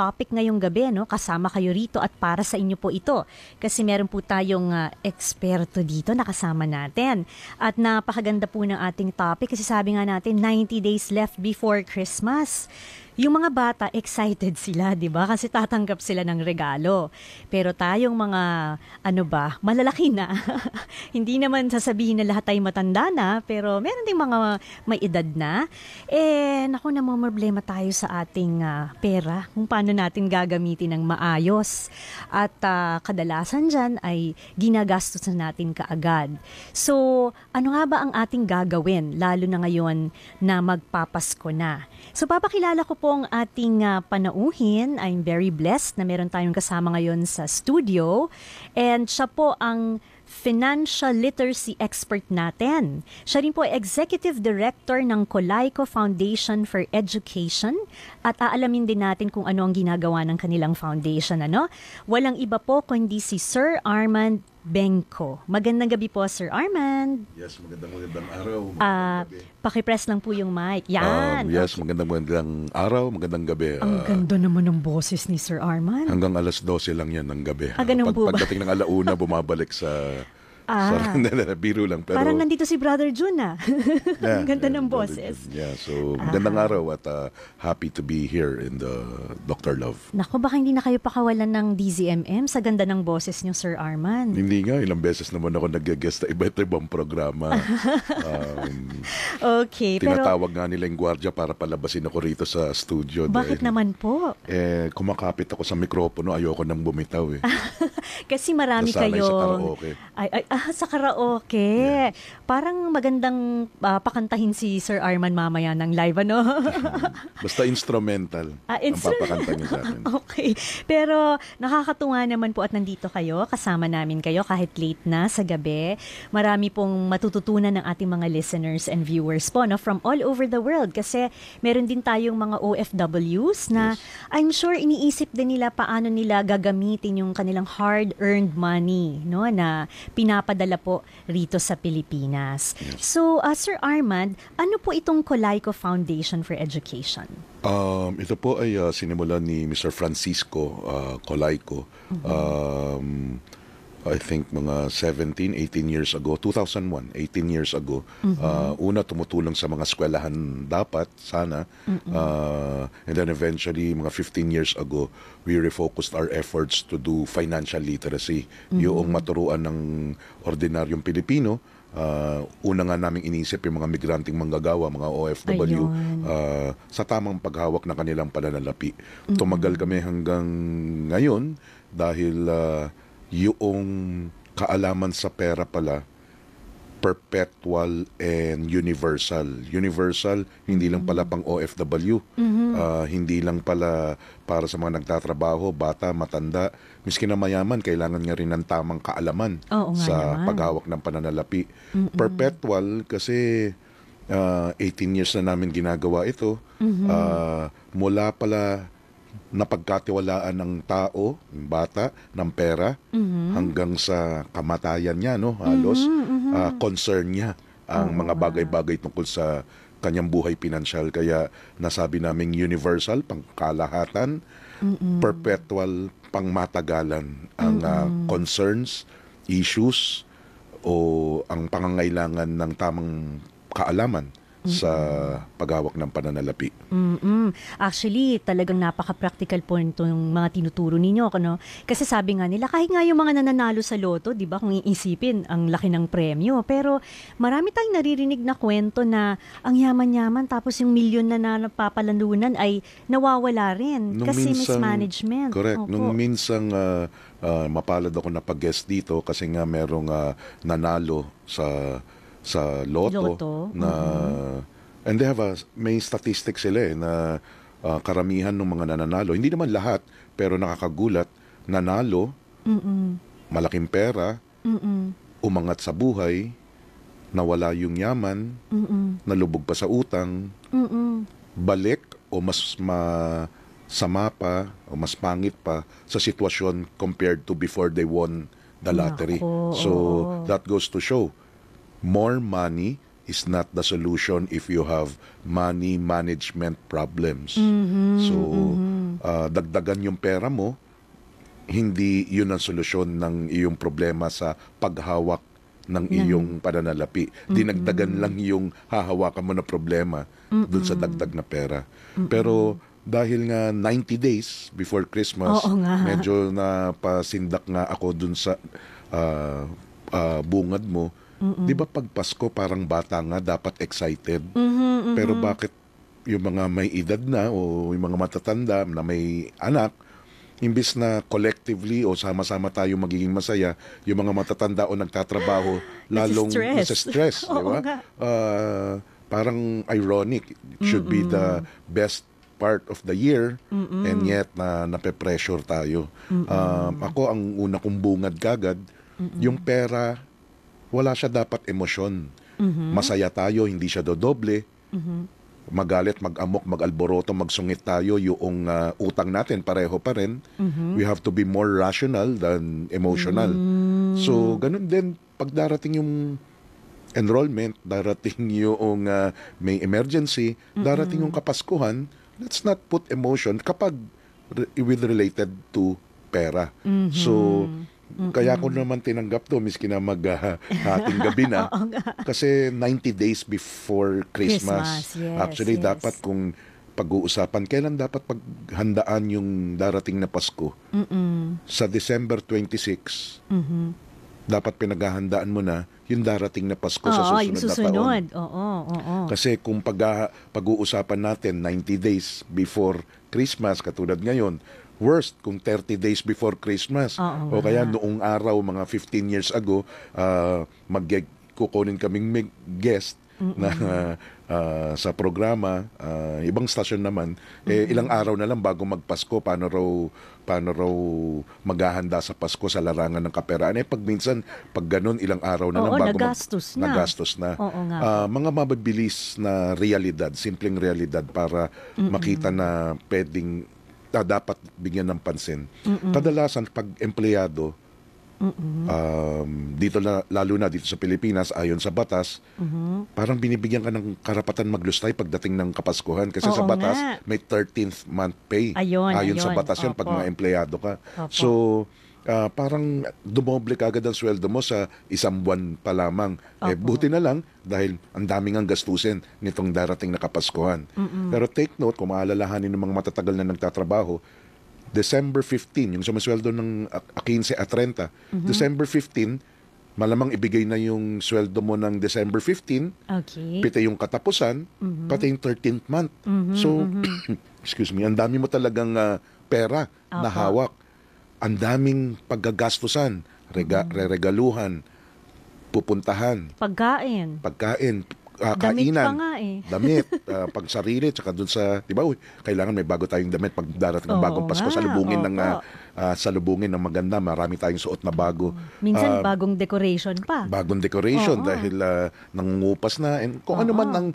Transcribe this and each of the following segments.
topic ngayong gabi. No? Kasama kayo rito at para sa inyo po ito. Kasi meron po tayong uh, eksperto dito na kasama natin. At napakaganda po ng ating topic kasi sabi nga natin 90 days left before Christmas yung mga bata excited sila, 'di ba? Kasi tatanggap sila ng regalo. Pero tayong mga ano ba, malalaki na. Hindi naman sasabihin na lahat ay matanda na, pero meron ding mga may edad na. Eh naku na problema tayo sa ating uh, pera, kung paano natin gagamitin ng maayos. At uh, kadalasan diyan ay ginagastos na natin kaagad. So, ano nga ba ang ating gagawin lalo na ngayon na magpapasko na? So papakilala ko po ang ating uh, panauhin. I'm very blessed na meron tayong kasama ngayon sa studio. And siya po ang financial literacy expert natin. Siya rin po ay executive director ng Colaiko Foundation for Education at aalamin din natin kung ano ang ginagawa ng kanilang foundation. Ano? Walang iba po kundi si Sir Armand Bengko. Magandang gabi po, Sir Armand. Yes, magandang magandang araw. Magandang uh, Pakipress lang po yung mic. Yan. Um, yes, magandang magandang araw, magandang gabi. Ang uh, ganda naman ng boses ni Sir Armand. Hanggang alas 12 lang yan ng gabi. Ah, ganun Pag, po ba? Pagdating ng alauna, bumabalik sa Ah. So, biro lang. Pero, Parang nandito si Brother Jun ah. yeah, ganda yeah, ng boses. Yeah, so magandang ah. araw at uh, happy to be here in the Dr. Love. Nako, baka hindi na kayo pakawalan ng DZMM sa ganda ng boses niyo, Sir Arman. Hindi nga, ilang beses naman ako nag-guest sa iba't ibang programa. um, okay. Tinatawag pero, nga nila yung gwardiya para palabasin ako rito sa studio. Bakit dahil, naman po? Eh, kumakapit ako sa mikropono, ayoko nang bumitaw eh. Kasi marami kayo. sa karaoke. Ay, ay, ah, sa karaoke. Yeah. Parang magandang uh, pakantahin si Sir Arman mamaya ng live, ano? Basta instrumental ah, instru- ang papakanta niya sa akin. okay. Pero nakakatuwa naman po at nandito kayo, kasama namin kayo kahit late na sa gabi. Marami pong matututunan ng ating mga listeners and viewers po no, from all over the world kasi meron din tayong mga OFWs na yes. I'm sure iniisip din nila paano nila gagamitin yung kanilang hard-earned money no na pinapa pinapadala po rito sa Pilipinas. Yes. So, uh, Sir Armand, ano po itong Colaiko Foundation for Education? Um, ito po ay uh, sinimulan ni Mr. Francisco uh, Colaiko. Mm-hmm. Um, I think mga 17, 18 years ago, 2001, 18 years ago. Mm-hmm. Uh, una tumutulong sa mga eskwelahan dapat, sana. Mm-hmm. Uh, and then eventually, mga 15 years ago, we refocused our efforts to do financial literacy. Mm-hmm. Yung maturuan ng ordinaryong Pilipino, uh, una nga naming inisip yung mga migranting manggagawa, mga OFW, uh, sa tamang paghawak ng kanilang pananalapi. Mm-hmm. Tumagal kami hanggang ngayon dahil uh, yung kaalaman sa pera pala perpetual and universal. Universal, hindi lang pala pang OFW, mm-hmm. uh, hindi lang pala para sa mga nagtatrabaho, bata, matanda, miski na mayaman, kailangan nga rin ng tamang kaalaman Oo, sa naman. paghawak ng pananalapi. Mm-hmm. Perpetual kasi uh, ah, 18 years na namin ginagawa ito. Mm-hmm. Uh, mula pala napagkatiwalaan ng tao, ng bata, ng pera mm-hmm. hanggang sa kamatayan niya, no? Halos mm-hmm. uh, concern niya ang oh, mga bagay-bagay tungkol sa kanyang buhay pinansyal. Kaya nasabi naming universal, pangkalahatan, mm-hmm. perpetual, pangmatagalan ang mm-hmm. uh, concerns, issues, o ang pangangailangan ng tamang kaalaman sa paghawak ng pananalapi. Mm-mm. Actually, talagang napaka-practical po itong mga tinuturo ninyo. Ano? Kasi sabi nga nila, kahit nga yung mga nananalo sa loto, di ba, kung iisipin, ang laki ng premyo. Pero marami tayong naririnig na kwento na ang yaman-yaman tapos yung milyon na napapalalunan ay nawawala rin. Nung kasi minsang, mismanagement. Correct. Opo. Nung minsan uh, uh, mapalad ako na pag-guest dito kasi nga merong uh, nanalo sa sa loto, loto. na mm-hmm. and they have a may statistics sila eh, na uh, karamihan ng mga nananalo hindi naman lahat pero nakakagulat nanalo Mm-mm. malaking pera Mm-mm. umangat sa buhay nawala yung yaman Mm-mm. nalubog pa sa utang Mm-mm. balik o mas ma sama pa o mas pangit pa sa sitwasyon compared to before they won the lottery. Nako, so oo. that goes to show more money is not the solution if you have money management problems. Mm-hmm, so, mm-hmm. ah, dagdagan yung pera mo, hindi yun ang solusyon ng iyong problema sa paghawak ng iyong pananalapi. Dinagdagan lang yung hahawakan mo na problema dun sa dagdag na pera. Pero dahil nga 90 days before Christmas, Oo nga. medyo napasindak nga ako dun sa ah, ah, bungad mo. Di ba pag Pasko parang bata nga dapat excited? Mhm, Pero bakit yung mga may edad na o yung mga matatanda na may anak, imbis na collectively o sama-sama tayo magiging masaya, yung mga matatanda o nagtatrabaho, lalong Nasistress. stress, di ba? Ah, parang ironic. It should be the best part of the year and yet na nape-pressure tayo. Um, ako, ang una kong bungad kagad, yung pera, wala siya dapat emosyon. Masaya tayo, hindi siya dodoble. Magalit, mag-amok, mag-alboroto, magsungit tayo yung ah, utang natin, pareho pa rin. We have to be more rational than emotional. So, ganun din, pag darating yung enrollment, darating yung ah, may emergency, darating yung kapaskuhan, let's not put emotion kapag re- with related to pera. So, kaya ko naman tinanggap to, miski na mag-hating gabi na. kasi 90 days before Christmas. Christmas, yes, Actually, yes. dapat kung pag-uusapan, kailan dapat paghandaan yung darating na Pasko? Mm-mm. Sa December 26, Mhm. dapat pinaghahandaan mo na yung darating na Pasko sa Oo, susunod, yung na taon. susunod. Oo, oo. Kasi kung pag, pag-uusapan natin 90 days before Christmas, katulad ngayon, worst kung 30 days before Christmas. Oo o kaya noong araw, mga 15 years ago, uh, mag kukunin kaming guest na ah, sa programa, ah, ibang stasyon naman, eh, ilang araw na lang bago magpasko, paano raw, paano raw maghahanda sa Pasko sa larangan ng kaperaan. Eh, pag minsan, pag ganun, ilang araw na Oo, lang bago mag- nagastos na. nagastos na. Oo nga Ah, mga mabilis na realidad, simpleng realidad para makita na pwedeng ah, dapat bigyan ng pansin. Kadalasan pag empleyado um, dito na lalo na dito sa Pilipinas ayon sa batas, Mhm. parang binibigyan ka ng karapatan maglustay pagdating ng Kapaskuhan kasi sa Oo batas nga. may 13th month pay. Ayun, ayon sa ayun. batas yun pag mga empleyado ka. Opo. So ah, parang dumoble kagad ang sweldo mo sa isang buwan pa lamang. Eh, Opo. buti na lang dahil ang daming ang gastusin nitong darating na Kapaskuhan. Pero take note, kung maalalahanin ng mga matatagal na nagtatrabaho, December 15, yung sumasweldo ng a- a 15 at 30, December 15, malamang ibigay na yung sweldo mo ng December 15, Okay. pati yung katapusan, pati yung 13th month. So, excuse me, ang dami mo talagang ah, pera na Opo. hawak. Ang daming paggagastusan, rega, reregaluhan, pupuntahan, Pagkain. pagkain, ah, Damit kainan. pa nga eh. Damit, ah, pag sarili, tsaka dun sa, di ba, uy, kailangan may bago tayong damit pag darating ng Oo bagong Pasko, nga, salubungin ng, opo. ah, ah, salubungin ng maganda, marami tayong suot na bago. Minsan Ah, bagong decoration pa. bagong decoration Oo. dahil ah, nangungupas na and kung ano Oo. man ang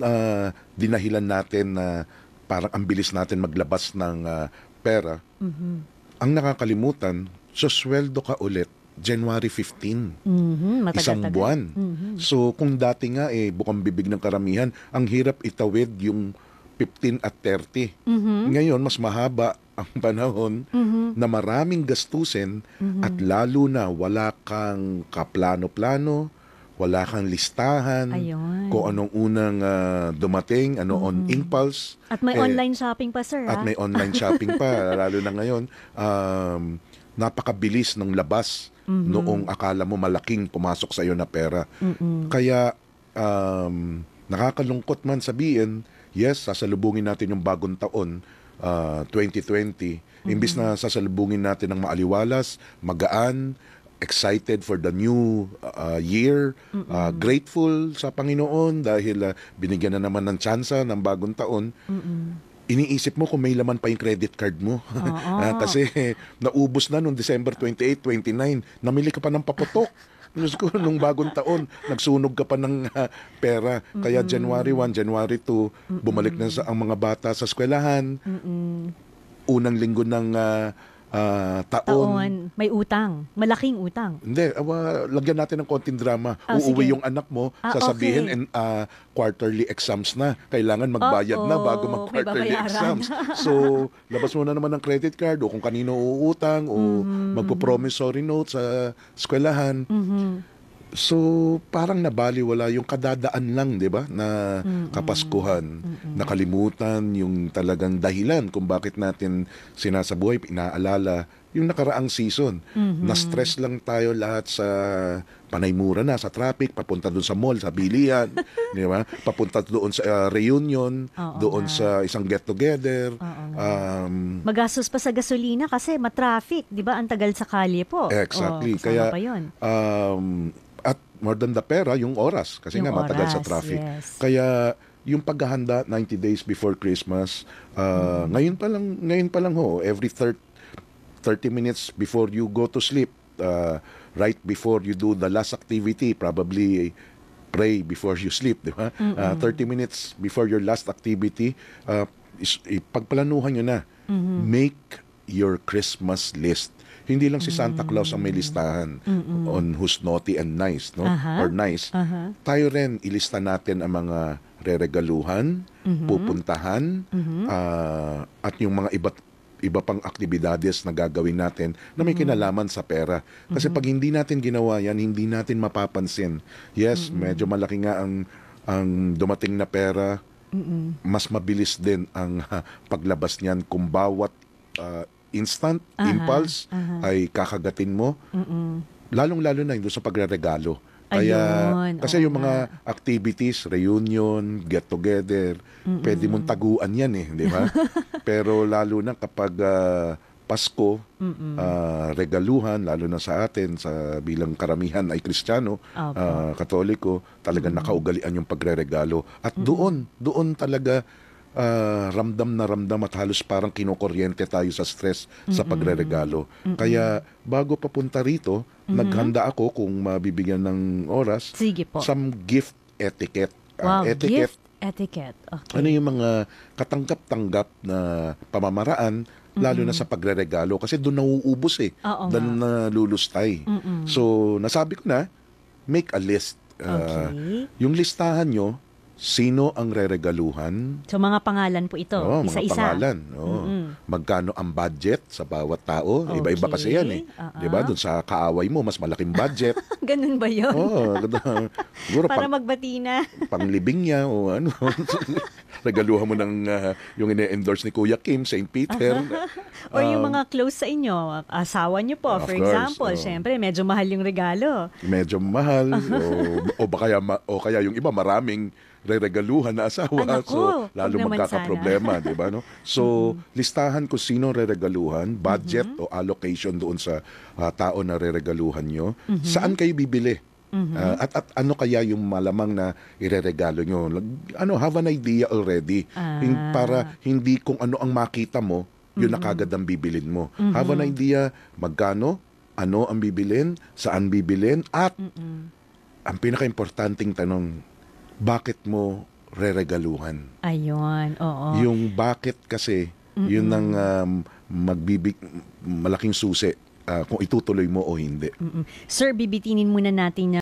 ah, dinahilan natin na parang ang bilis natin maglabas ng ah, pera Mhm. Ang nakakalimutan susweldo ka ulit January 15 Mhm, matagal-tagal. isang buwan Mhm. so kung dati nga eh bukang bibig ng karamihan ang hirap itawid yung 15 at 30 Mhm. ngayon mas mahaba ang panahon Mhm. na maraming gastusin at lalo na wala kang kaplano-plano, wala kang listahan, Ayun. kung anong unang ah, dumating, ano on impulse. At may Eh, online shopping pa, sir. At ah. may online shopping pa, lalo na ngayon. Um, napakabilis ng labas noong akala mo malaking pumasok sa iyo na pera. Mm-mm. Kaya um, nakakalungkot man sabihin, yes, sasalubungin natin yung bagong taon, ah, 2020. Imbis na sasalubungin natin ng maaliwalas, magaan, excited for the new ah, year, ah, grateful sa Panginoon dahil ah, binigyan na naman ng tsansa ng bagong taon. Iniisip mo kung may laman pa yung credit card mo. Ah, Kasi naubos na noong December 28, 29. Namili ka pa ng paputok. Diyos ko, nung bagong taon, nagsunog ka pa ng ah, pera. Kaya January 1, January 2, bumalik na sa, ang mga bata sa eskwelahan. Mm-mm. Unang linggo ng ah, ah, taon. Taon, may utang. Malaking utang. Hindi, awa, lagyan natin ng konting drama. Ah, Uuwi sige. yung anak mo, Ah, sasabihin okay. and ah, quarterly exams na. Kailangan magbayad na Oo, bago mag-quarterly exams. So, labas mo na naman ng credit card o kung kanino uutang o Mm-hmm, magpo-promissory note sa eskwelahan. Mhm. So, parang nabaliwala yung kadadaan lang, di ba, na kapaskuhan. Nakalimutan yung talagang dahilan kung bakit natin sinasabuhay, inaalala yung nakaraang season. Na-stress lang tayo lahat sa panaymura na, sa traffic, papunta doon sa mall, sa bilihan, di ba? Papunta doon sa uh, reunion, Oo doon nga. sa isang get-together. Um, Magastos pa sa gasolina kasi matraffic, 'di ba? Ang tagal sa kalye po. Exactly. Kasama Kaya pa 'yun. um, more than the pera, yung oras. Kasi Yung nga matagal sa oras, traffic. yes. Kaya yung paghahanda 90 days before Christmas, uh, ngayon pa lang ngayon pa lang ho, every thir- 30 minutes before you go to sleep, uh, right before you do the last activity, probably pray before you sleep, di ba? Uh, 30 minutes before your last activity, uh, is, ipagplanuhan nyo na. Make your Christmas list. Hindi lang si Santa Claus ang may listahan on who's naughty and nice, no? Aha. Or nice. Aha. Tayo rin, ilista natin ang mga reregaluhan, pupuntahan, ah, at yung mga iba't iba pang aktibidades na gagawin natin na may kinalaman sa pera. Kasi pag hindi natin ginawa yan, hindi natin mapapansin. Yes, medyo malaki nga ang ang dumating na pera, mas mabilis din ang ha, paglabas niyan kung bawat ah, instant Aha, impulse aha. ay kakagatin mo. Mm-mm. Lalong-lalo na yung doon sa pagre-regalo. Kaya, Ayun, kasi oo yung mga activities, reunion, get-together, pwede mong taguan yan eh, di ba? Pero lalo na kapag ah, Pasko, ah, regaluhan, lalo na sa atin, sa bilang karamihan ay Kristiyano, Opo. ah, Katoliko, talagang nakaugalian yung pagre-regalo. At doon, doon talaga ah, ramdam na ramdam at halos parang kinokuryente tayo sa stress sa pagre-regalo. Kaya bago papunta rito, naghanda ako kung mabibigyan ng oras, Sige po. some gift etiquette. Ah, wow, etiquette, gift etiquette. Okay. ano yung mga katanggap-tanggap na pamamaraan, lalo na sa pagre-regalo. Kasi doon nauubos eh. Oo Doon na lulustay. Mm-mm. So, nasabi ko na, make a list. Ah, Okay. yung listahan nyo, sino ang reregaluhan, So mga pangalan po ito, mga isa-isa. pangalan. Oo. Mm-mm. Magkano ang budget sa bawat tao? Iba-iba kasi Okay. yan eh. Ah, 'Di ba? Doon sa kaaway mo, mas malaking budget. Ganun ba 'yon? Oo, oh, siguro Para pang, magbati na. panglibing niya o ano. Regaluhan mo ng ah, yung ine-endorse ni Kuya Kim, St. Peter. Or yung Um, mga close sa inyo, asawa niyo po, for course, example, oo. syempre medyo mahal yung regalo. medyo mahal o, o baka ma- o kaya yung iba maraming reregaluhan na asawa. Ah, naku, so lalo magkakaproblema di ba no? So listahan kung sino reregaluhan budget o allocation doon sa ah, tao na reregaluhan nyo. Saan kayo bibili? Ah, at, at ano kaya yung malamang na ireregalo nyo? Ano have an idea already. Ah. para hindi kung ano ang makita mo yun na kagad ang bibilin mo. Have an idea magkano ano ang bibilin saan bibilin at ang pinaka-importanting tanong, bakit mo reregaluhan? Ayun, oo. Yung bakit kasi, yun ang um, magbibig, malaking susi ah, kung itutuloy mo o hindi. Mm-mm. Sir, bibitinin muna natin